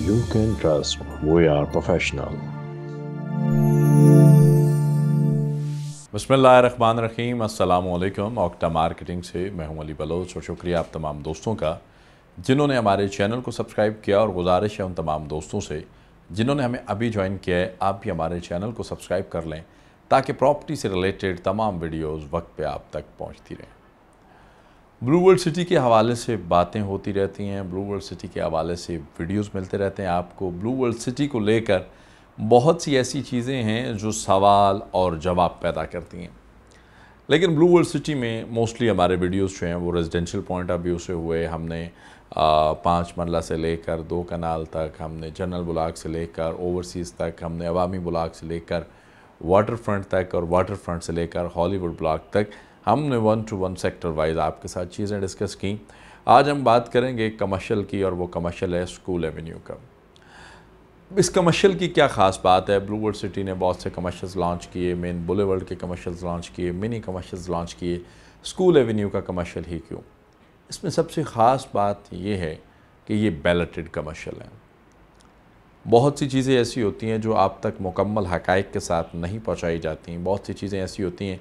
you can trust. We are professional. बसमीम अल्लाम octa marketing से मैं हूँ अली बलोच और शुक्रिया आप तमाम दोस्तों का, जिन्होंने हमारे चैनल को सब्सक्राइब किया और गुजारिश है उन तमाम दोस्तों से, जिन्होंने हमें अभी ज्वाइन किया है, आप भी हमारे चैनल को सब्सक्राइब कर लें, ताकि प्रॉपर्टी से रिलेटेड तमाम वीडियोस वक्त पे आप तक पहुँचती रहें ब्लू वर्ल्ड सिटी के हवाले से बातें होती रहती हैं ब्लू वर्ल्ड सिटी के हवाले से वीडियोस मिलते रहते हैं आपको। ब्लू वर्ल्ड सिटी को लेकर बहुत सी ऐसी चीज़ें हैं जो सवाल और जवाब पैदा करती हैं। लेकिन ब्लू वर्ल्ड सिटी में मोस्टली हमारे वीडियोस जो हैं वो रेजिडेंशियल पॉइंट ऑफ़ व्यू से हुए। हमने पाँच मरला से लेकर दो कनाल तक, हमने जनरल ब्लाक से लेकर ओवरसीज़ तक, हमने अवामी ब्लाक से लेकर वाटर फ्रंट तक और वाटर फ्रंट से लेकर हॉलीवुड ब्लाक तक हमने one two one sector wise आपके साथ चीज़ें डिस्कस की। आज हम बात करेंगे कमर्शियल की और वो कमर्शियल है स्कूल एवेन्यू का। इस कमर्शियल की क्या ख़ास बात है? ब्लू वर्ल्ड सिटी ने बहुत से कमर्शियल्स लॉन्च किए मेन बुले वर्ल्ड के कमर्शियल्स लॉन्च किए मिनी कमर्शियल्स लॉन्च किए। स्कूल एवेन्यू का कमर्शियल ही क्यों? इसमें सबसे ख़ास बात यह है कि ये बैलेटेड कमर्शियल है। बहुत सी चीज़ें ऐसी होती हैं जो आप तक मुकम्मल हकाइक के साथ नहीं पहुँचाई जाती बहुत सी चीज़ें ऐसी होती हैं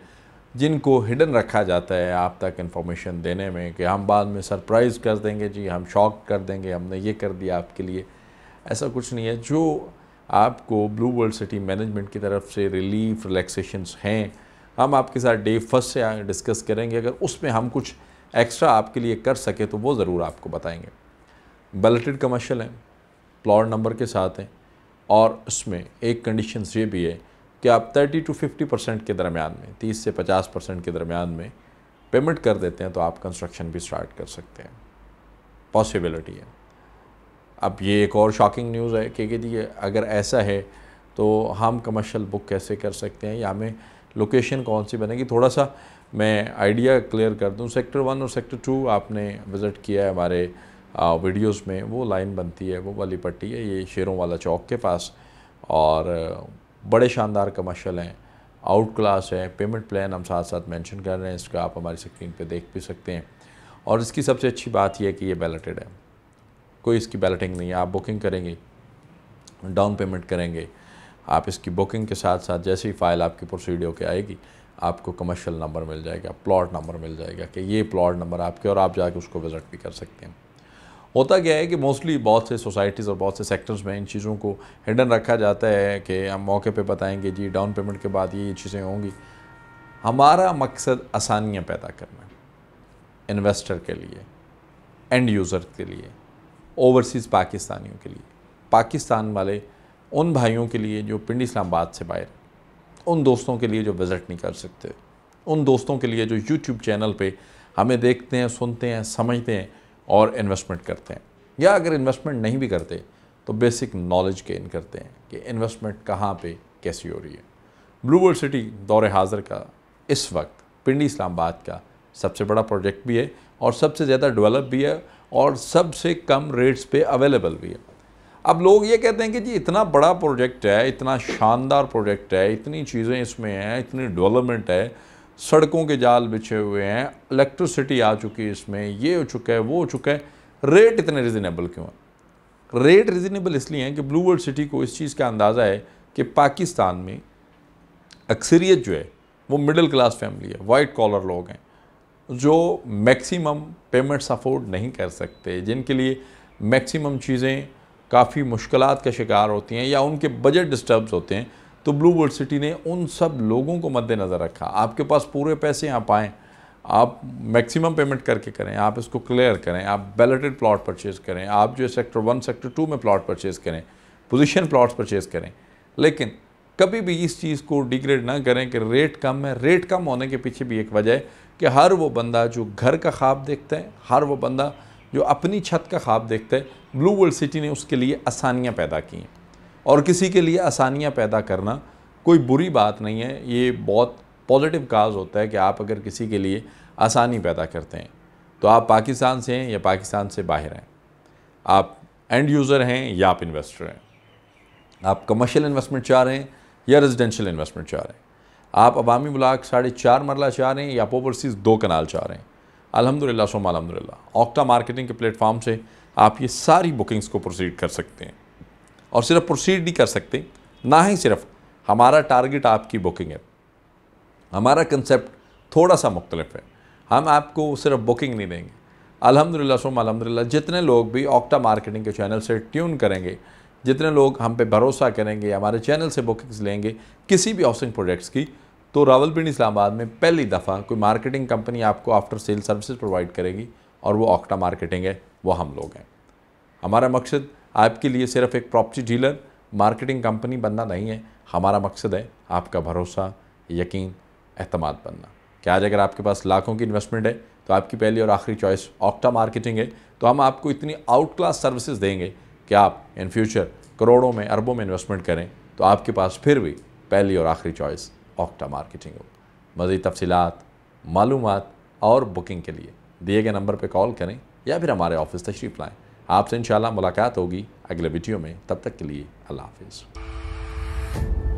जिनको हिडन रखा जाता है आप तक इन्फॉर्मेशन देने में कि हम बाद में सरप्राइज़ कर देंगे, जी, हम शॉक कर देंगे, हमने ये कर दिया आपके लिए। ऐसा कुछ नहीं है। जो आपको ब्लू वर्ल्ड सिटी मैनेजमेंट की तरफ़ से रिलीफ रिलैक्सेशंस हैं, हम आपके साथ डे फ़र्स्ट से डिस्कस करेंगे। अगर उसमें हम कुछ एक्स्ट्रा आपके लिए कर सके तो वो ज़रूर आपको बताएँगे। बैलेटेड कमर्शल हैं प्लॉट नंबर के साथ हैं और उसमें एक कंडीशन ये भी है कि आप 30 टू 50 परसेंट के दरमियान में 30 से 50 परसेंट के दरमियान में पेमेंट कर देते हैं तो आप कंस्ट्रक्शन भी स्टार्ट कर सकते हैं। पॉसिबिलिटी है। अब ये एक और शॉकिंग न्यूज़ है कि जी, अगर ऐसा है तो हम कमर्शियल बुक कैसे कर सकते हैं? या हमें लोकेशन कौन सी बनेगी? थोड़ा सा मैं आइडिया क्लियर कर दूँ। सेक्टर वन और सेक्टर टू आपने विज़िट किया है हमारे वीडियोस में। वो लाइन बनती है, वो वाली पट्टी है, ये शेरों वाला चौक के पास। और बड़े शानदार कमर्शल हैं। आउट क्लास है। पेमेंट प्लान हम साथ साथ मेंशन कर रहे हैं। इसका आप हमारी स्क्रीन पे देख भी सकते हैं। और इसकी सबसे अच्छी बात यह है कि ये बैलेटेड है। कोई इसकी बैलेटिंग नहीं है। आप बुकिंग करेंगे डाउन पेमेंट करेंगे। आप इसकी बुकिंग के साथ साथ जैसे ही फ़ाइल आपकी प्रोसीडियो के आएगी, आपको कमर्शियल नंबर मिल जाएगा प्लॉट नंबर मिल जाएगा कि ये प्लॉट नंबर आपके और आप जाके उसको विज़िट भी कर सकते हैं। होता क्या है कि मोस्टली बहुत से सोसाइटीज़ और बहुत से सेक्टर्स में इन चीज़ों को हिडन रखा जाता है कि हम मौके पे बताएँगे, जी डाउन पेमेंट के बाद ये चीज़ें होंगी। हमारा मकसद आसानियाँ पैदा करना इन्वेस्टर के लिए एंड यूज़र के लिए ओवरसीज़ पाकिस्तानियों के लिए। पाकिस्तान वाले उन भाइयों के लिए जो पिंड इस्लामाबाद से बाहर उन दोस्तों के लिए जो विज़िट नहीं कर सकते, उन दोस्तों के लिए जो यूट्यूब चैनल पे हमें देखते हैं, सुनते हैं, समझते हैं और इन्वेस्टमेंट करते हैं। या अगर इन्वेस्टमेंट नहीं भी करते तो बेसिक नॉलेज गेन करते हैं कि इन्वेस्टमेंट कहाँ पे कैसी हो रही है। ब्लू वर्ल्ड सिटी दौर हाजिर का इस वक्त पिंडी इस्लामाबाद का सबसे बड़ा प्रोजेक्ट भी है और सबसे ज़्यादा डेवलप भी है और सबसे कम रेट्स पे अवेलेबल भी है। अब लोग ये कहते हैं कि जी इतना बड़ा प्रोजेक्ट है, इतना शानदार प्रोजेक्ट है, इतनी चीज़ें इसमें हैं, इतनी डेवलपमेंट है सड़कों के जाल बिछे हुए हैं इलेक्ट्रिसिटी आ चुकी है इसमें, ये हो चुका है, वो हो चुका है। रेट इतने रिजनेबल क्यों है? रेट रिजनेबल इसलिए हैं कि ब्लू वर्ल्ड सिटी को इस चीज़ का अंदाज़ा है कि पाकिस्तान में अक्सरियत जो है, वो मिडिल क्लास फैमिली है वाइट कॉलर लोग हैं, जो मैक्सिमम पेमेंट्स अफोर्ड नहीं कर सकते, जिनके लिए मैक्सिमम चीज़ें काफ़ी मुश्किल का शिकार होती हैं या उनके बजट डिस्टर्ब्स होते हैं। तो ब्लू वर्ल्ड सिटी ने उन सब लोगों को मद्देनज़र रखा। आपके पास पूरे पैसे आप आएँ आप मैक्सिमम पेमेंट करके करें, आप इसको क्लियर करें, आप बैलेटेड प्लॉट परचेज़ करें, आप जो सेक्टर वन सेक्टर टू में प्लॉट परचेज़ करें पोजीशन प्लॉट्स परचेज़ करें। लेकिन कभी भी इस चीज़ को डिग्रेड ना करें कि रेट कम है। रेट कम होने के पीछे भी एक वजह है कि हर वो बंदा जो घर का ख्वाब देखता है, हर वो बंदा जो अपनी छत का ख्वाब देखता है ब्लू वर्ल्ड सिटी ने उसके लिए आसानियाँ पैदा की हैं। और किसी के लिए आसानियाँ पैदा करना कोई बुरी बात नहीं है। ये बहुत पॉजिटिव काज होता है कि आप अगर किसी के लिए आसानी पैदा करते हैं तो आप पाकिस्तान से हैं या पाकिस्तान से बाहर हैं। आप एंड यूज़र हैं या आप इन्वेस्टर हैं। आप कमर्शियल इन्वेस्टमेंट चाह रहे हैं या रेजिडेंशियल इन्वेस्टमेंट चाह रहे हैं। आप अवामी ब्लाक साढ़े चार मरला चाह रहे हैं या ओवरसीज़ दो कनाल चाह रहे हैं। अलहमदिल्ला सोम अलहमदिल्ला ऑक्टा मार्केटिंग के प्लेटफॉर्म से आप ये सारी बुकिंग्स को प्रोसीड कर सकते हैं। और सिर्फ़ प्रोसीड नहीं कर सकते, ना ही सिर्फ़ हमारा टारगेट आपकी बुकिंग है। हमारा कंसेप्ट थोड़ा सा मुख्तलिफ़ है। हम आपको सिर्फ़ बुकिंग नहीं देंगे। अल्हम्दुलिल्लाह सुम अल्हम्दुलिल्लाह, जितने लोग भी ऑक्टा मार्केटिंग के चैनल से ट्यून करेंगे, जितने लोग हम पे भरोसा करेंगे हमारे चैनल से बुकिंग्स लेंगे, किसी भी हाउसिंग प्रोजेक्ट्स की तो रावलपिंडी इस्लामाबाद में पहली दफ़ा कोई मार्केटिंग कंपनी आपको आफ्टर सेल सर्विसेज़ प्रोवाइड करेगी और वो ऑक्टा मार्केटिंग है, वो हम लोग हैं। हमारा मकसद आपके लिए सिर्फ़ एक प्रॉपर्टी डीलर मार्केटिंग कंपनी बनना नहीं है। हमारा मकसद है आपका भरोसा, यकीन अहतमाद बनना। क्या आज अगर आपके पास लाखों की इन्वेस्टमेंट है तो आपकी पहली और आखिरी चॉइस ऑक्टा मार्केटिंग है। तो हम आपको इतनी आउट क्लास सर्विसेज़ देंगे कि आप इन फ्यूचर करोड़ों में, अरबों में इन्वेस्टमेंट करें तो आपके पास फिर भी पहली और आखिरी चॉइस ऑक्टा मार्केटिंग हो। मज़ीद तफसीत मालूम और बुकिंग के लिए। दिए गए नंबर पर कॉल करें या फिर हमारे ऑफ़िस तशरीफ़ लाएँ। आपसे इंशाल्लाह मुलाकात होगी अगले वीडियो में तब तक के लिए अल्लाह हाफिज़।